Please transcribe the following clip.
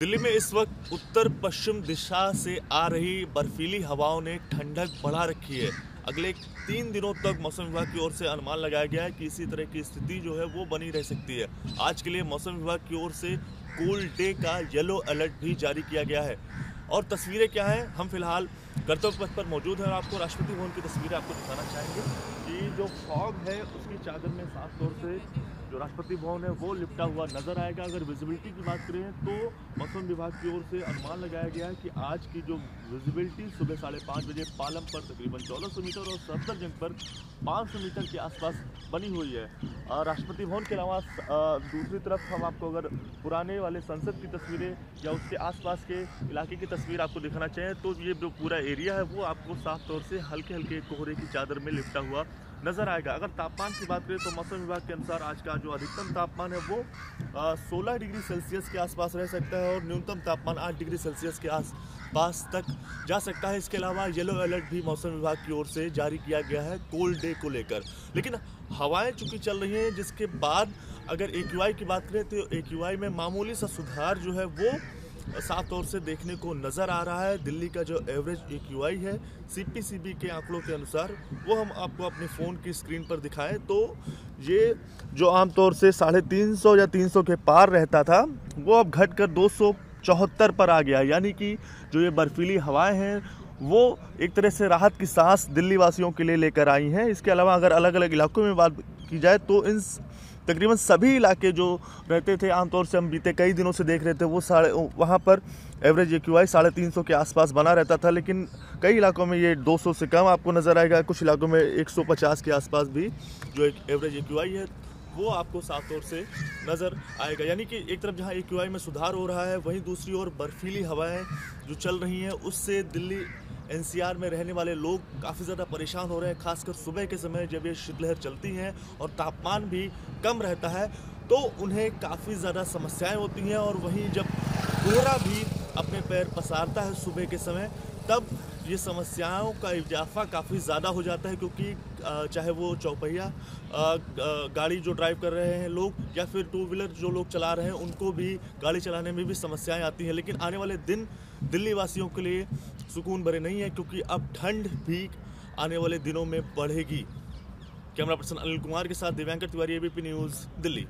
दिल्ली में इस वक्त उत्तर पश्चिम दिशा से आ रही बर्फीली हवाओं ने ठंडक बढ़ा रखी है। अगले तीन दिनों तक मौसम विभाग की ओर से अनुमान लगाया गया है कि इसी तरह की स्थिति जो है वो बनी रह सकती है। आज के लिए मौसम विभाग की ओर से कोल्ड डे का येलो अलर्ट भी जारी किया गया है। और तस्वीरें क्या हैं, हम फ़िलहाल कर्तव्य पथ पर मौजूद हैं और आपको राष्ट्रपति भवन की तस्वीरें आपको दिखाना चाहेंगे कि जो फॉग है, उसकी चादर में साफ़ तौर से जो राष्ट्रपति भवन है, वो लिपटा हुआ नज़र आएगा। अगर विजिबिलिटी की बात करें तो मौसम विभाग की ओर से अनुमान लगाया गया है कि आज की जो विजिबिलिटी सुबह साढ़े पाँच बजे पालम पर तकरीबन चौदह सौ मीटर और सफदरजंग पर पाँच सौ मीटर के आसपास बनी हुई है। राष्ट्रपति भवन के अलावा दूसरी तरफ़ हम आपको अगर पुराने वाले संसद की तस्वीरें या उसके आसपास के इलाके की तस्वीर आपको दिखाना चाहें तो ये जो पूरा एरिया है, वो आपको साफ़ तौर से हल्के हल्के कोहरे की चादर में लिपटा हुआ नज़र आएगा। अगर तापमान की बात करें तो मौसम विभाग के अनुसार आज का जो अधिकतम तापमान है वो 16 डिग्री सेल्सियस के आसपास रह सकता है और न्यूनतम तापमान 8 डिग्री सेल्सियस के आसपास तक जा सकता है। इसके अलावा येलो अलर्ट भी मौसम विभाग की ओर से जारी किया गया है कोल्ड डे को लेकर। लेकिन हवाएँ चूँकि चल रही हैं, जिसके बाद अगर ए की बात करें तो ए में मामूली सा सुधार जो है वो साफ़ तौर से देखने को नज़र आ रहा है। दिल्ली का जो एवरेज ए है सीपीसीबी के आंकड़ों के अनुसार, वो हम आपको अपने फ़ोन की स्क्रीन पर दिखाएँ। तो ये जो आमतौर से साढ़े तीन सौ या तीन सौ के पार रहता था, वो अब घट कर दो सौ चौहत्तर पर आ गया। यानी कि जो ये बर्फीली हवाएँ हैं वो एक तरह से राहत की सांस दिल्ली वासियों के लिए लेकर आई हैं। इसके अलावा अगर अलग अलग इलाकों में बात की जाए तो इन तकरीबन सभी इलाके जो रहते थे, आमतौर से हम बीते कई दिनों से देख रहे थे, वो साढ़े, वहाँ पर एवरेज ए क्यू आई साढ़े तीन सौ के आसपास बना रहता था। लेकिन कई इलाकों में ये 200 से कम आपको नज़र आएगा, कुछ इलाकों में 150 के आसपास भी जो एक एवरेज ए क्यू आई है, वो आपको साफ़ तौर से नज़र आएगा। यानी कि एक तरफ़ जहाँ ए क्यू आई में सुधार हो रहा है, वहीं दूसरी ओर बर्फीली हवाएँ जो चल रही हैं, उससे दिल्ली एनसीआर में रहने वाले लोग काफ़ी ज़्यादा परेशान हो रहे हैं, खासकर सुबह के समय जब ये शीतलहर चलती हैं और तापमान भी कम रहता है तो उन्हें काफ़ी ज़्यादा समस्याएँ होती हैं और वहीं जब कोहरा भी अपने पैर पसारता है सुबह के समय तब ये समस्याओं का इजाफा काफ़ी ज़्यादा हो जाता है क्योंकि चाहे वो चौपहिया गाड़ी जो ड्राइव कर रहे हैं लोग या फिर टू व्हीलर जो लोग चला रहे हैं, उनको भी गाड़ी चलाने में भी समस्याएँ आती हैं। लेकिन आने वाले दिन दिल्ली वासियों के लिए सुकून भरे नहीं है क्योंकि अब ठंड भी आने वाले दिनों में बढ़ेगी। कैमरा पर्सन अनिल कुमार के साथ दिव्यांकर तिवारी एबीपी न्यूज़ दिल्ली।